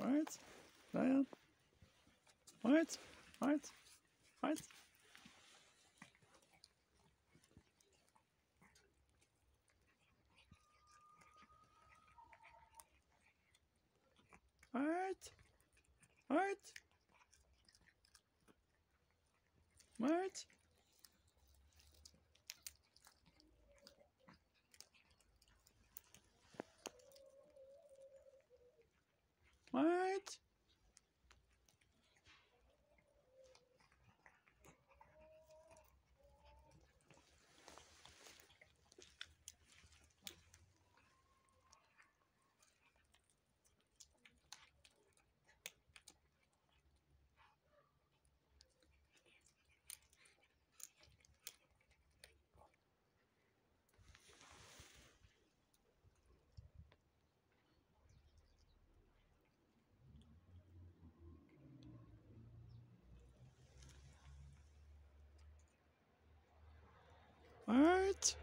Eins, naja. What? What? What? What? What? Well, What?